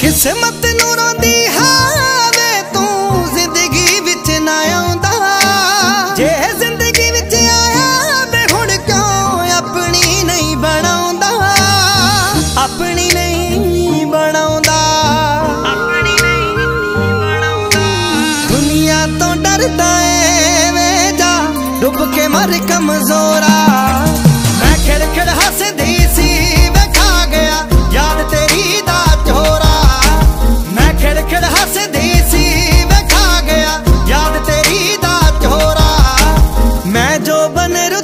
ਕਿਸਮਤ ਨੂੰ ਰੋਂਦੀ ਹਾਵੇ ਤੂੰ ਜ਼ਿੰਦਗੀ ਵਿੱਚ ਨਾ ਆਉਂਦਾ। ਜੇ ਜ਼ਿੰਦਗੀ ਵਿੱਚ ਆਇਆ ਵੇ ਹੁਣ ਕਿਉਂ ਆਪਣੀ ਨਹੀਂ ਬਣਾਉਂਦਾ? ਆਪਣੀ ਨਹੀਂ ਬਣਾਉਂਦਾ। ਆਪਣੀ ਨਹੀਂ ਬਣਾਉਂਦਾ। ਦੁਨੀਆ ਤੋਂ ਡਰਦਾ ਏ ਵੇ ਜਾ ਡੁੱਬ ਕੇ ਮਰ ਕਮਜ਼ੋਰਾ। बन रो